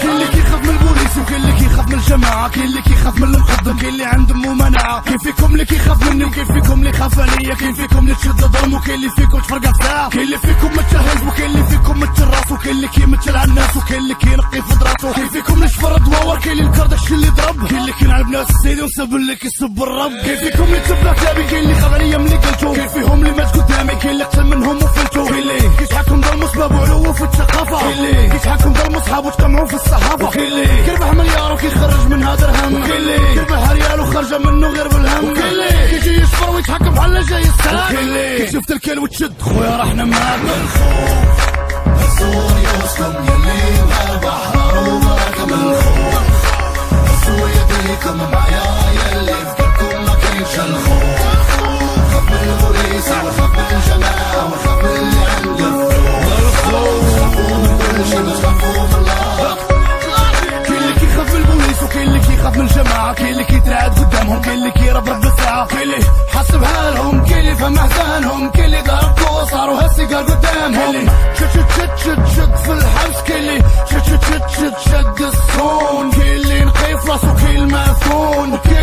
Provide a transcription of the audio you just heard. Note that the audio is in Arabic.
كاين اللي كيخاف من البوليس وكاين اللي كيخاف من الجماعة كاين اللي كيخاف من المقدم كاين اللي عنده ممانعة كاين فيكم اللي كيخاف مني وكاين فيكم اللي خاف عليا كاين فيكم اللي تشد ظلم وكاين اللي فيكم تفرقع ساعة كاين اللي فيكم متهز وكاين اللي فيكم مثل راسو كاين اللي كيمثل على الناس وكاين اللي كينقي في كاين فيكم اللي شفر دواور كاين اللي نكر داكشي اللي ضرب كاين اللي كينعلب ناس السيدي وسب اللي كيسب الرب كاين فيكم اللي تبع كلابي كاين اللي خاف عليا ملي قلتو كاين فيهم اللي مات قدامي كاين اللي صحابو تقمعوا في الصحافة. كاين اللي كيربح مليار وكيخرج منها درهم اللي كيربح ريال وخرج منه غير بالهم. اللي كيجي يشفر ويتحكم بحال جاي السلام. كاين اللي كيشوف الكل وتشد. خويا رحنا معاك الخوف هزوا ريوسكم يلي كاين اللي كيترعد قدامهم كاين اللي كيربرب بالساعة. اللي حاسب حالهم اللي فهم احزانهم اللي ضربوا صاروا هالسيجار قدامهم. شد شد شد شد شد في الحبس. اللي شد شد شد شد شد الصون. كاين اللي نقي في راسو كاين المعفون كاين